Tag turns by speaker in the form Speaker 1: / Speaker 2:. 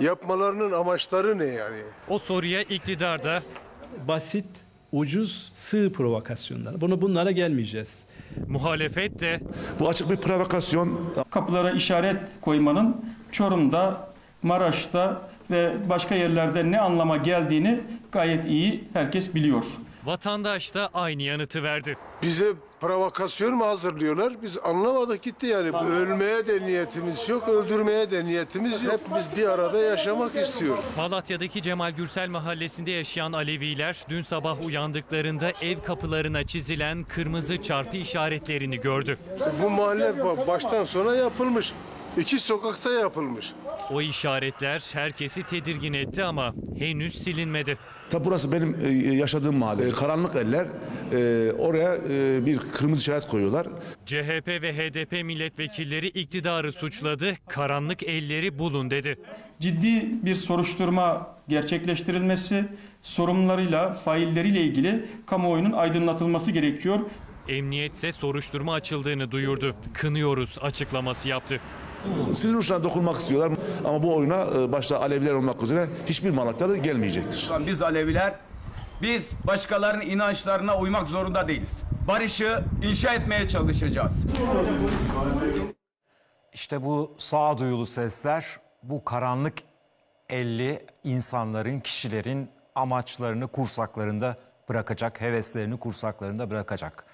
Speaker 1: Yapmalarının amaçları ne yani?
Speaker 2: O soruya iktidarda
Speaker 3: basit, ucuz, sığ provokasyonlar. Bunu bunlara gelmeyeceğiz.
Speaker 2: muhalefet de
Speaker 4: Bu açık bir provokasyon.
Speaker 5: kapılara işaret koymanın Çorum'da, Maraş'ta ve başka yerlerde ne anlama geldiğini gayet iyi herkes biliyor.
Speaker 2: Vatandaş da aynı yanıtı verdi.
Speaker 1: Bize provokasyon mu hazırlıyorlar? Biz anlamadık gitti yani. Ölmeye de niyetimiz yok, öldürmeye de niyetimiz yok. Hepimiz bir arada yaşamak istiyoruz.
Speaker 2: Malatya'daki Cemal Gürsel mahallesinde yaşayan Aleviler dün sabah uyandıklarında ev kapılarına çizilen kırmızı çarpı işaretlerini gördü.
Speaker 1: Bu mahalle ba- baştan sona yapılmış. İki sokakta yapılmış.
Speaker 2: O işaretler herkesi tedirgin etti ama henüz silinmedi.
Speaker 4: Tabi burası benim e, yaşadığım mahalle. E, Karanlık eller. E, Oraya bir kırmızı işaret koyuyorlar.
Speaker 2: CHP ve HDP milletvekilleri iktidarı suçladı, karanlık elleri bulun dedi.
Speaker 5: Ciddi bir soruşturma gerçekleştirilmesi, sorumlularıyla, failleriyle ilgili kamuoyunun aydınlatılması gerekiyor.
Speaker 2: Emniyetse soruşturma açıldığını duyurdu. Kınıyoruz açıklaması yaptı.
Speaker 4: Sinir uçlarına dokunmak istiyorlar ama bu oyuna e, başta Aleviler olmak üzere hiçbir Malatyalı gelmeyecektir.
Speaker 6: Biz Aleviler, biz başkalarının inançlarına uymak zorunda değiliz. Barışı inşa etmeye çalışacağız.
Speaker 7: İşte bu sağduyulu sesler bu karanlık elli insanların, kişilerin amaçlarını kursaklarında bırakacak, heveslerini kursaklarında bırakacak.